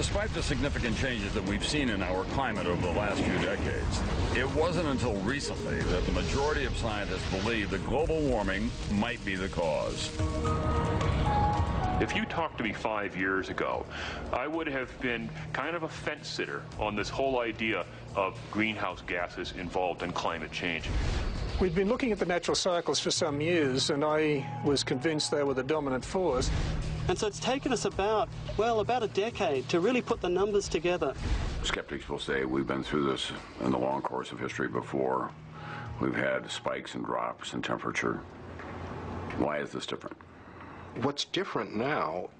Despite the significant changes that we've seen in our climate over the last few decades, it wasn't until recently that the majority of scientists believed that global warming might be the cause. If you talked to me five years ago, I would have been kind of a fence sitter on this whole idea of greenhouse gases involved in climate change. We'd been looking at the natural cycles for some years, and I was convinced they were the dominant force. And so it's taken us about, well, about a decade to really put the numbers together. Skeptics will say we've been through this in the long course of history before. We've had spikes and drops in temperature. Why is this different? What's different now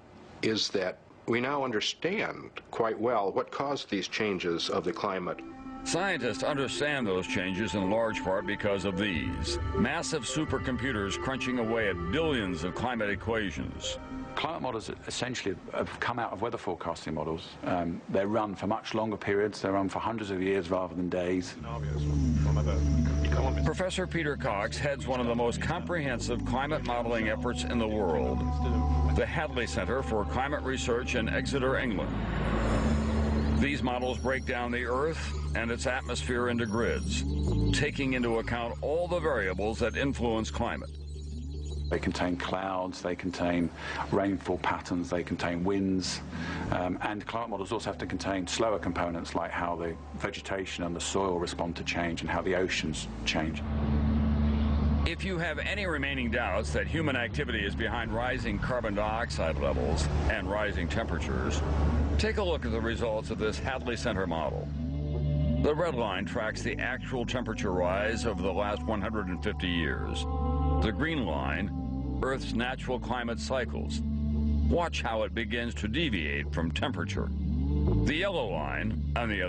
is that we now understand quite well what caused these changes of the climate. Scientists understand those changes in large part because of these massive supercomputers crunching away at billions of climate equations. Climate models essentially have come out of weather forecasting models. Um, they run for much longer periods. They run for hundreds of years rather than days. Professor Peter Cox heads one of the most comprehensive climate modeling efforts in the world, the Hadley Center for Climate Research in Exeter, England. These models break down the Earth and its atmosphere into grids, taking into account all the variables that influence climate. They contain clouds, they contain rainfall patterns, they contain winds, um, and climate models also have to contain slower components like how the vegetation and the soil respond to change and how the oceans change. If you have any remaining doubts that human activity is behind rising carbon dioxide levels and rising temperatures, take a look at the results of this Hadley Center model. The red line tracks the actual temperature rise over the last 150 years. The green line, Earth's natural climate cycles. Watch how it begins to deviate from temperature. The yellow line, on the other